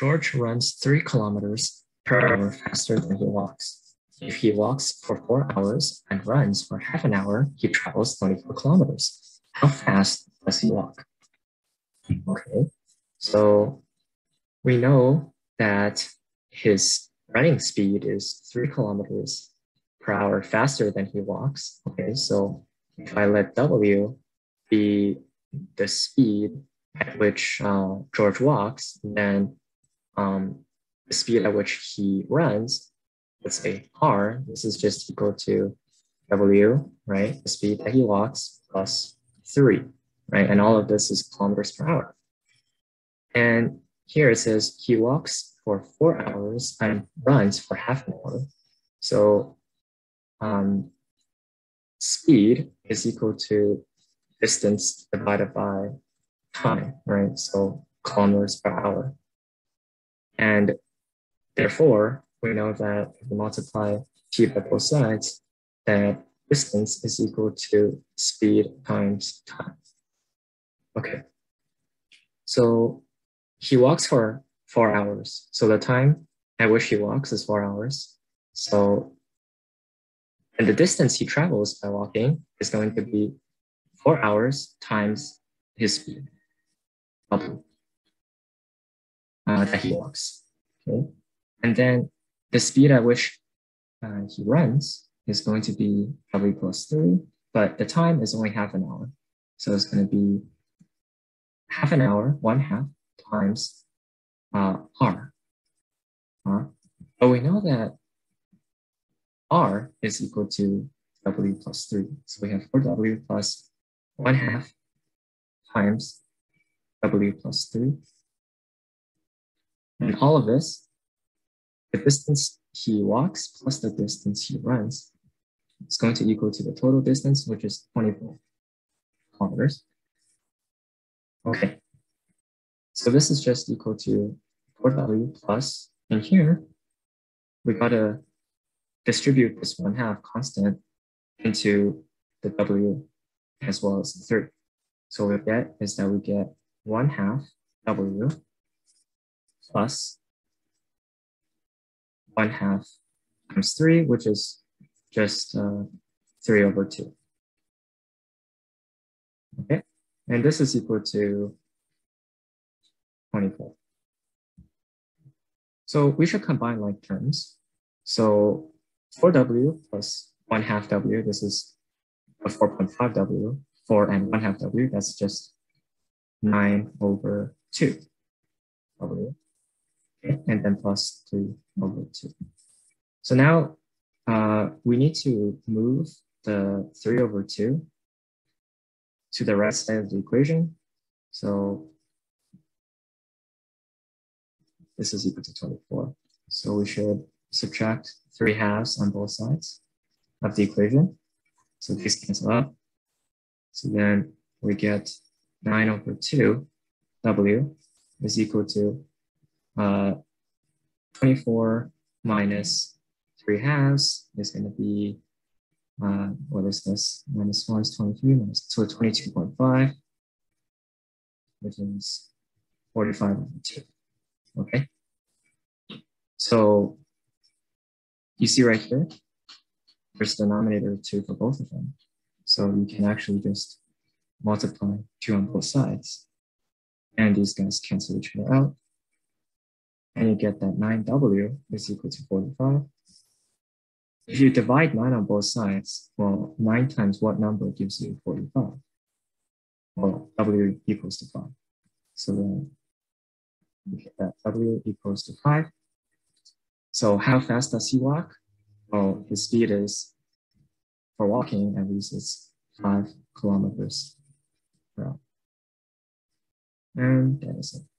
George runs three kilometers per hour faster than he walks. If he walks for four hours and runs for half an hour, he travels 24 kilometers. How fast does he walk? Okay, so we know that his running speed is three kilometers per hour faster than he walks. Okay, so if I let W be the speed at which uh, George walks, then um, the speed at which he runs, let's say R, this is just equal to W, right? The speed that he walks plus three, right? And all of this is kilometers per hour. And here it says he walks for four hours and runs for half an hour. So um, speed is equal to distance divided by time, right? So kilometers per hour. And therefore, we know that if we multiply t by both sides, that distance is equal to speed times time. Okay. So he walks for four hours. So the time at which he walks is four hours. So, and the distance he travels by walking is going to be four hours times his speed, double uh, that he walks. Okay, and then the speed at which uh, he runs is going to be w plus three, but the time is only half an hour, so it's going to be half an hour, one half times uh, r. Uh, but we know that r is equal to w plus 3. So we have 4w plus 1 half times w plus 3. And all of this, the distance he walks plus the distance he runs is going to equal to the total distance, which is 24 kilometers. Okay, so this is just equal to 4w plus, in here, we gotta distribute this one half constant into the w as well as the 3. So what we get is that we get 1 half w plus 1 half times 3, which is just uh, 3 over 2. Okay, and this is equal to 24. So we should combine like terms. So 4w plus 1 half w, this is a 4.5w, 4 and 1 half w, that's just 9 over 2 w. And then plus 3 over 2. So now uh, we need to move the 3 over 2 to the right side of the equation. So this is equal to 24. So we should subtract 3 halves on both sides of the equation. So these cancel out. So then we get 9 over 2 w is equal to uh, 24 minus 3 halves is going to be, uh, what is this? Minus 1 is 23, minus, so 22.5, which is 45 over 2. Okay. So you see right here, there's denominator two for both of them. So you can actually just multiply two on both sides. And these guys cancel each other out. And you get that 9w is equal to 45. If you divide 9 on both sides, well, 9 times what number gives you 45? Well, w equals to 5. So then we get that w equals to 5. So how fast does he walk? Well, his speed is, for walking at least, it's 5 kilometers per hour. And that is it.